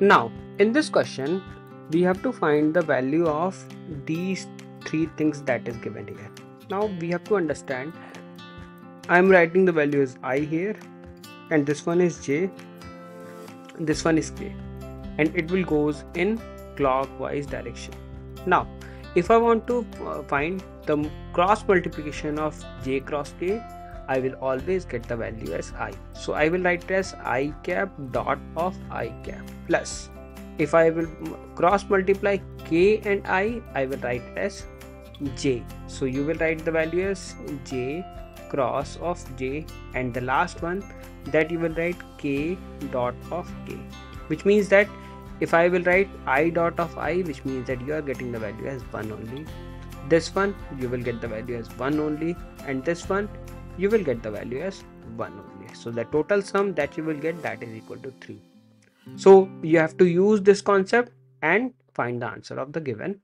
Now, in this question, we have to find the value of these three things that is given here. Now, we have to understand I'm writing the value as i here, and this one is j, this one is k, and it will goes in clockwise direction. Now, if I want to uh, find the cross multiplication of j cross k, I will always get the value as i. So I will write as i cap dot of i cap plus. If I will cross multiply k and i, I will write as j. So you will write the value as j cross of j and the last one that you will write k dot of k which means that if I will write i dot of i which means that you are getting the value as 1 only this one you will get the value as 1 only and this one you will get the value as 1 only. So the total sum that you will get that is equal to 3 so you have to use this concept and find the answer of the given